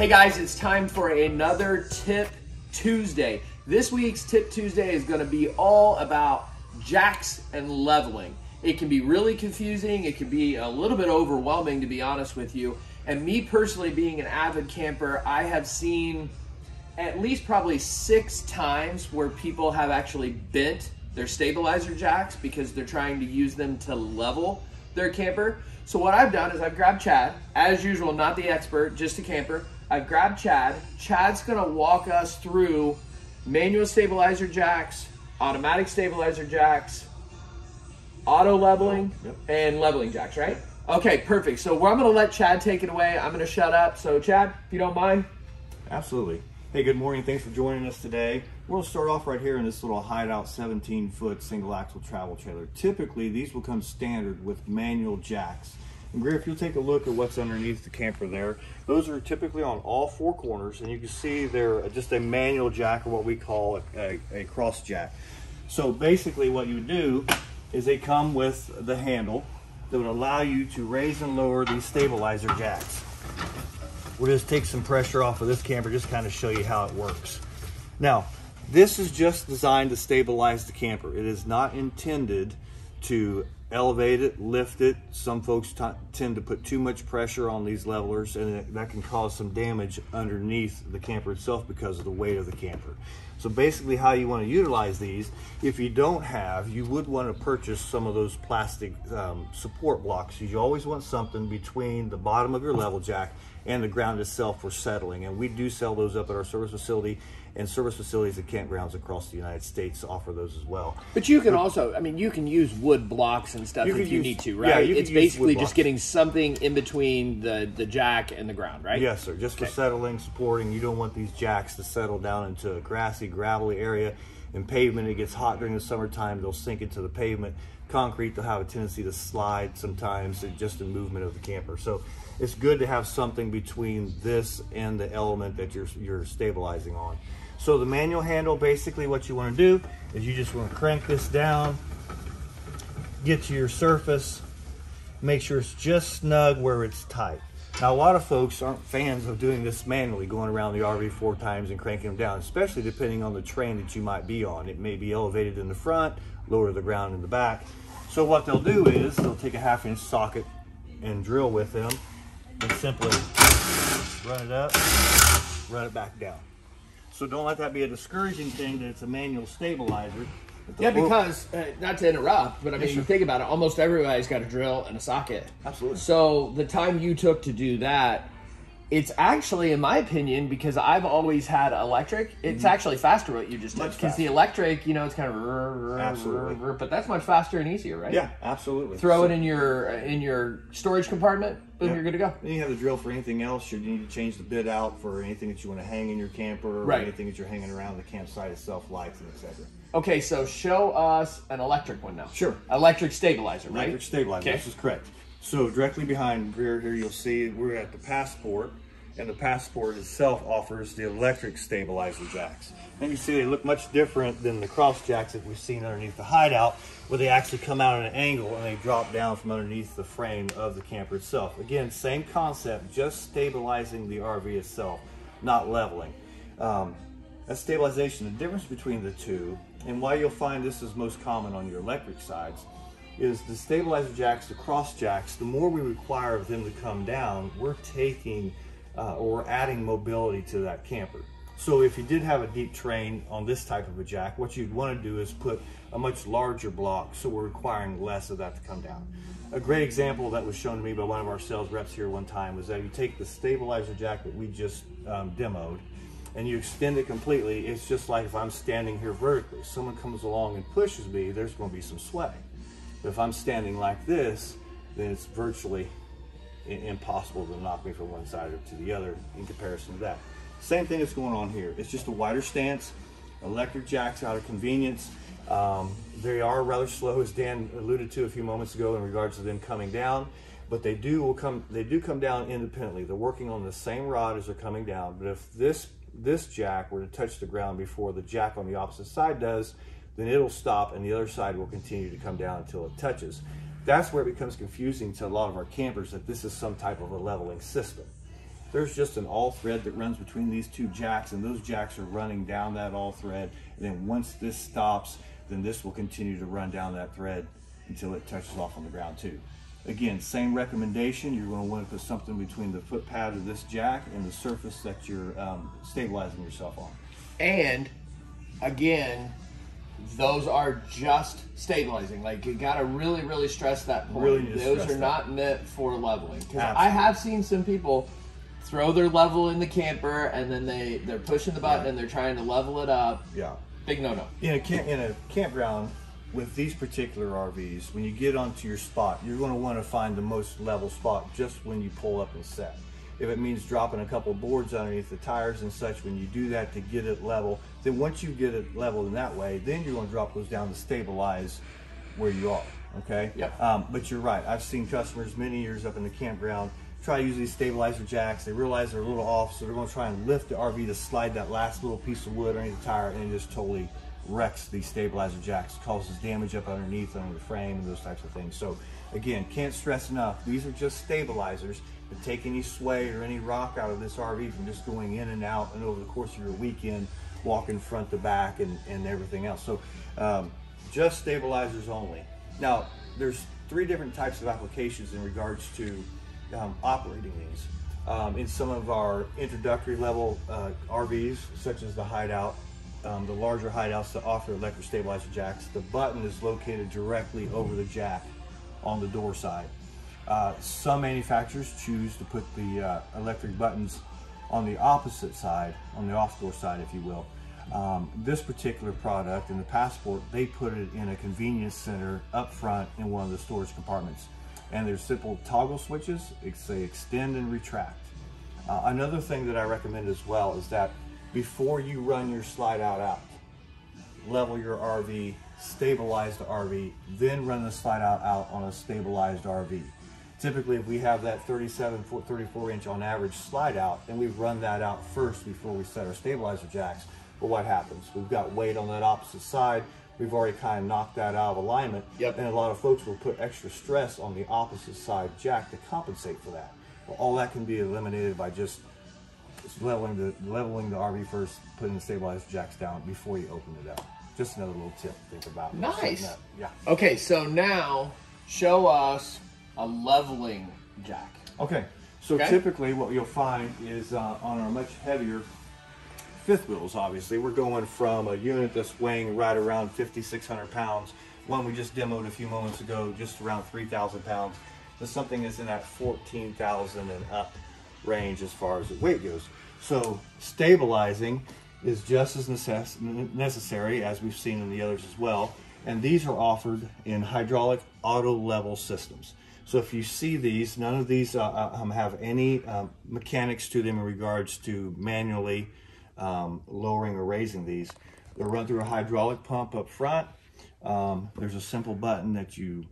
Hey guys, it's time for another Tip Tuesday. This week's Tip Tuesday is going to be all about jacks and leveling. It can be really confusing, it can be a little bit overwhelming to be honest with you. And me personally, being an avid camper, I have seen at least probably six times where people have actually bent their stabilizer jacks because they're trying to use them to level their camper. So what I've done is I've grabbed Chad, as usual, not the expert, just a camper. I've grabbed Chad. Chad's gonna walk us through manual stabilizer jacks, automatic stabilizer jacks, auto leveling, Yep. and leveling jacks, right? Okay, perfect. So I'm gonna let Chad take it away. I'm gonna shut up. So Chad, if you don't mind. Absolutely. Hey, good morning. Thanks for joining us today. We're going to start off right here in this little hideout 17 foot single axle travel trailer. Typically, these will come standard with manual jacks. Greer, if you'll take a look at what's underneath the camper there, those are typically on all four corners, and you can see they're just a manual jack or what we call a, a, a cross jack. So basically, what you do is they come with the handle that would allow you to raise and lower these stabilizer jacks. We'll just take some pressure off of this camper, just kind of show you how it works. Now, this is just designed to stabilize the camper. It is not intended to elevate it, lift it. Some folks tend to put too much pressure on these levelers and it, that can cause some damage underneath the camper itself because of the weight of the camper. So basically how you want to utilize these, if you don't have, you would want to purchase some of those plastic um, support blocks. You always want something between the bottom of your level jack and the ground itself for settling. And we do sell those up at our service facility and service facilities at campgrounds across the United States offer those as well. But you can also, I mean, you can use wood blocks and stuff You if you use- need to, yeah, right? you it's basically just getting something in between the, the jack and the ground, right? Yes, sir. Just for settling, supporting. You don't want these jacks to settle down into a grassy, gravelly area. and pavement, it gets hot during the summertime. They'll sink into the pavement. Concrete, they'll have a tendency to slide sometimes, just the movement of the camper. So it's good to have something between this and the element that you're you're stabilizing on. So the manual handle, basically, what you want to do is you just want to crank this down, get to your surface, make sure it's just snug where it's tight. Now, a lot of folks aren't fans of doing this manually, going around the RV four times and cranking them down, especially depending on the train that you might be on. It may be elevated in the front, lower to the ground in the back. So what they'll do is they'll take a half inch socket and drill with them and simply run it up, run it back down. So don't let that be a discouraging thing that it's a manual stabilizer. Yeah, because uh, not to interrupt, but I mean, Yes, you think about it. Almost everybody's got a drill and a socket. Absolutely. So the time you took to do that, it's actually, in my opinion, because I've always had electric. It's actually faster what you just did. Mm-hmm. Because the electric, you know, it's kind of rrr, rrr, Absolutely. rrr, but that's much faster and easier, right? yeah, absolutely. Throw So- it in your in your storage compartment. Boom, Yeah. you're good to go. Then you have the drill for anything else. Should you need to change the bit out for anything that you want to hang in your camper or Right. anything that you're hanging around the campsite itself, lights and etc. Okay, so show us an electric one now. Sure. Electric stabilizer, right? Electric stabilizer. Okay. This is correct. So directly behind Greer here, you'll see we're at the Passport, and the Passport itself offers the electric stabilizer jacks. And you see they look much different than the cross jacks that we've seen underneath the hideout, where they actually come out at an angle and they drop down from underneath the frame of the camper itself. Again, same concept, just stabilizing the RV itself, not leveling. Um, that's stabilization. The difference between the two, and why you'll find this is most common on your electric sides, is the stabilizer jacks, the cross jacks, the more we require of them to come down, we're taking uh, or adding mobility to that camper. So if you did have a deep train on this type of a jack, what you'd want to do is put a much larger block so we're requiring less of that to come down. A great example that was shown to me by one of our sales reps here one time was that you take the stabilizer jack that we just um, demoed and you extend it completely, it's just like if I'm standing here vertically. Someone comes along and pushes me, there's going to be some sway. But if I'm standing like this, then it's virtually impossible to knock me from one side to the other in comparison to that. Same thing that's going on here. It's just a wider stance, electric jacks out of convenience. Um, they are rather slow, as Dan alluded to a few moments ago, in regards to them coming down. But they do will come. They do come down independently. They're working on the same rod as they're coming down. But if this this jack were to touch the ground before the jack on the opposite side does, then it'll stop and the other side will continue to come down until it touches. That's where it becomes confusing to a lot of our campers that this is some type of a leveling system. there's just an all thread that runs between these two jacks and those jacks are running down that all thread. And then once this stops, then this will continue to run down that thread until it touches off on the ground too. Again, same recommendation. You're going to want to put something between the foot pad of this jack and the surface that you're um, stabilizing yourself on. And again, those are just stabilizing. Like you got to really, really stress that point. Really those are that. not meant for leveling. 'Cause I have seen some people throw their level in the camper and then they they're pushing the button Right. and they're trying to level it up. Yeah. Big no no. in a camp in a campground with these particular RVs, when you get onto your spot, you're going to want to find the most level spot just when you pull up and set. If it means dropping a couple boards underneath the tires and such, when you do that to get it level, then once you get it level in that way, then you're going to drop those down to stabilize where you are. Okay. Yep. Um, but you're right. I've seen customers many years up in the campground try to use these stabilizer jacks. They realize they're a little off, so they're going to try and lift the RV to slide that last little piece of wood underneath the tire, and it just totally wrecks these stabilizer jacks, causes damage up underneath under the frame and those types of things. So again, can't stress enough. These are just stabilizers that take any sway or any rock out of this RV from just going in and out, and over the course of your weekend, walking front to back and, and everything else. So um, just stabilizers only. Now, there's three different types of applications in regards to um, operating these. Um, in some of our introductory level uh, RVs, such as the Hideout, um, the larger hideouts that offer electric stabilizer jacks, the button is located directly over the jack on the door side. Uh, some manufacturers choose to put the uh, electric buttons on the opposite side, on the off door side, if you will. Um, this particular product in the Passport, they put it in a convenience center up front in one of the storage compartments. And there's simple toggle switches, they extend and retract. Uh, another thing that I recommend as well is that before you run your slide out out, level your RV, stabilize the RV, then run the slide out out on a stabilized RV. Typically, if we have that 37 foot, 34 inch on average slide out, then we've run that out first before we set our stabilizer jacks. But what happens? We've got weight on that opposite side. We've already kind of knocked that out of alignment. Yep. And a lot of folks will put extra stress on the opposite side jack to compensate for that. Well, all that can be eliminated by just just leveling the leveling the RV first, putting the stabilizer jacks down before you open it up. Just another little tip to think about. Nice. Yeah. Okay, so now show us a leveling jack. Okay. So Okay. typically, what you'll find is uh, on our much heavier fifth wheels. Obviously, we're going from a unit that's weighing right around 5,600 pounds. One we just demoed a few moments ago, just around 3,000 pounds. To something that's in that 14,000 and up range as far as the weight goes. So stabilizing is just as necess- necessary as we've seen in the others as well. And these are offered in hydraulic auto level systems. So if you see these, none of these uh, um, have any um, mechanics to them in regards to manually um, lowering or raising these. They're run through a hydraulic pump up front. Um, there's a simple button that you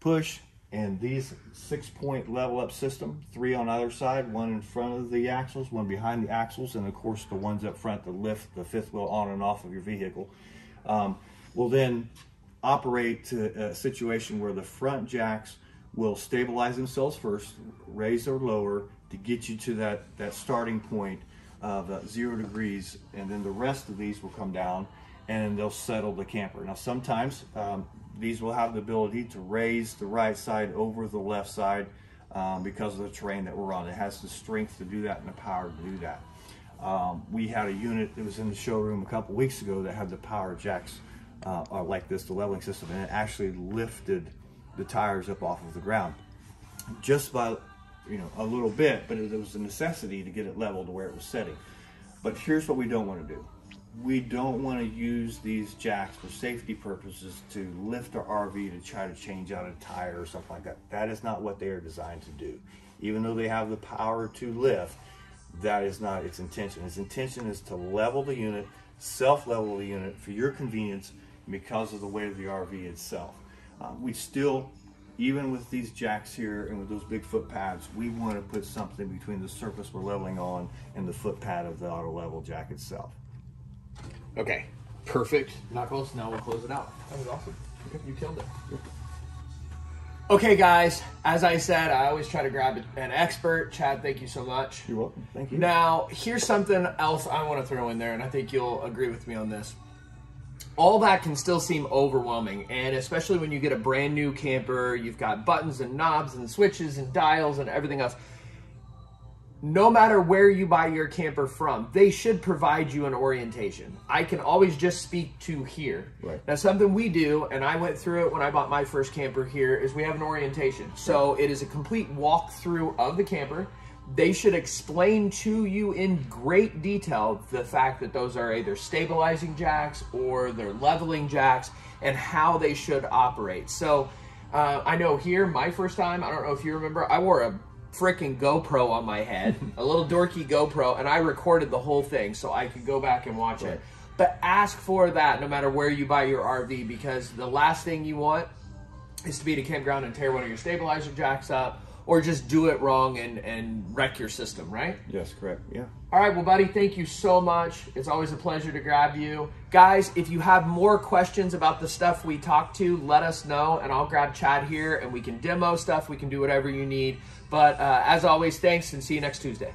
push and these six point level up system, three on either side, one in front of the axles, one behind the axles, and of course the ones up front that lift the fifth wheel on and off of your vehicle, um, will then operate to a situation where the front jacks will stabilize themselves first, raise or lower to get you to that, that starting point of uh, zero degrees, and then the rest of these will come down and they'll settle the camper. Now, sometimes um, these will have the ability to raise the right side over the left side um, because of the terrain that we're on. It has the strength to do that and the power to do that. Um, we had a unit that was in the showroom a couple weeks ago that had the power jacks uh, like this, the leveling system, and it actually lifted the tires up off of the ground just by you know a little bit, but it was a necessity to get it leveled to where it was setting. But here's what we don't want to do. We don't want to use these jacks for safety purposes to lift our RV to try to change out a tire or something like that. That is not what they are designed to do. Even though they have the power to lift, that is not its intention. Its intention is to level the unit, self-level the unit for your convenience because of the weight of the RV itself. Uh, we still, even with these jacks here and with those big foot pads, we want to put something between the surface we're leveling on and the foot pad of the auto level jack itself. Okay, perfect. Not close. Now we'll close it out. That was awesome. You killed it. Okay, guys, as I said, I always try to grab an expert. Chad, thank you so much. You're welcome. Thank you. Now, here's something else I want to throw in there, and I think you'll agree with me on this. All that can still seem overwhelming, and especially when you get a brand new camper, you've got buttons and knobs and switches and dials and everything else no matter where you buy your camper from, they should provide you an orientation. I can always just speak to here. Right. Now, something we do, and I went through it when I bought my first camper here, is we have an orientation. So it is a complete walkthrough of the camper. They should explain to you in great detail the fact that those are either stabilizing jacks or they're leveling jacks and how they should operate. So uh, I know here, my first time, I don't know if you remember, I wore a freaking GoPro on my head, a little dorky GoPro, and I recorded the whole thing so I could go back and watch right. it. But ask for that no matter where you buy your RV because the last thing you want is to be at a campground and tear one of your stabilizer jacks up or just do it wrong and, and wreck your system, right? Yes, correct. Yeah. All right, well, buddy, thank you so much. It's always a pleasure to grab you. Guys, if you have more questions about the stuff we talked to, let us know, and I'll grab Chad here and we can demo stuff. We can do whatever you need. But uh, as always, thanks and see you next Tuesday.